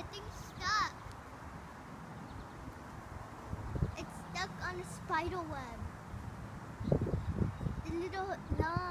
The thing's stuck. It's stuck on a spider web. The little long